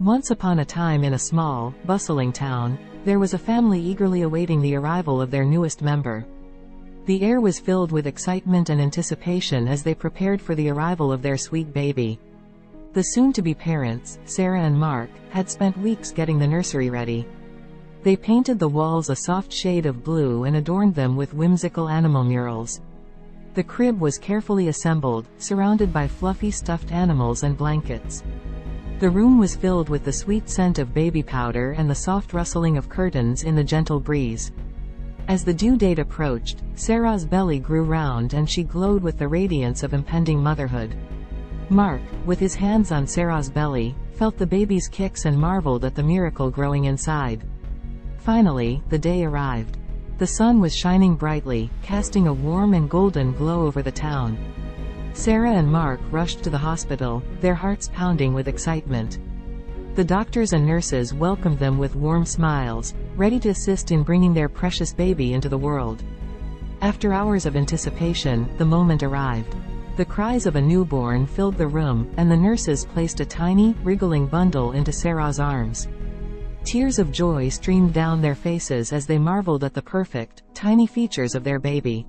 Once upon a time in a small, bustling town, there was a family eagerly awaiting the arrival of their newest member. The air was filled with excitement and anticipation as they prepared for the arrival of their sweet baby. The soon-to-be parents, Sarah and Mark, had spent weeks getting the nursery ready. They painted the walls a soft shade of blue and adorned them with whimsical animal murals. The crib was carefully assembled, surrounded by fluffy stuffed animals and blankets. The room was filled with the sweet scent of baby powder and the soft rustling of curtains in the gentle breeze. As the due date approached, Sarah's belly grew round and she glowed with the radiance of impending motherhood. Mark, with his hands on Sarah's belly, felt the baby's kicks and marveled at the miracle growing inside. Finally, the day arrived. The sun was shining brightly, casting a warm and golden glow over the town. Sarah and Mark rushed to the hospital, their hearts pounding with excitement. The doctors and nurses welcomed them with warm smiles, ready to assist in bringing their precious baby into the world. After hours of anticipation, the moment arrived. The cries of a newborn filled the room, and the nurses placed a tiny, wriggling bundle into Sarah's arms. Tears of joy streamed down their faces as they marveled at the perfect, tiny features of their baby.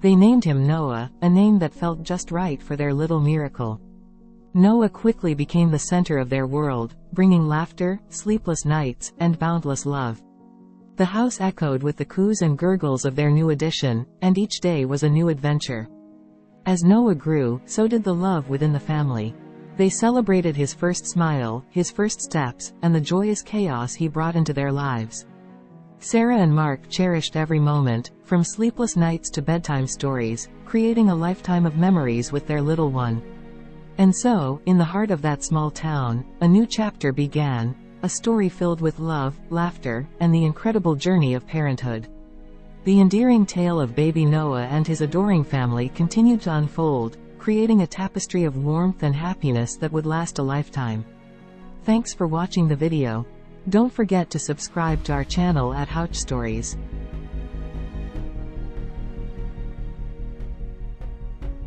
They named him Noah, a name that felt just right for their little miracle. Noah quickly became the center of their world, bringing laughter, sleepless nights, and boundless love. The house echoed with the coos and gurgles of their new addition, and each day was a new adventure. As Noah grew, so did the love within the family. They celebrated his first smile, his first steps, and the joyous chaos he brought into their lives. Sarah and Mark cherished every moment, from sleepless nights to bedtime stories, creating a lifetime of memories with their little one. And so, in the heart of that small town, a new chapter began, a story filled with love, laughter, and the incredible journey of parenthood. The endearing tale of baby Noah and his adoring family continued to unfold, creating a tapestry of warmth and happiness that would last a lifetime. Thanks for watching the video. Don't forget to subscribe to our channel at Houch Stories.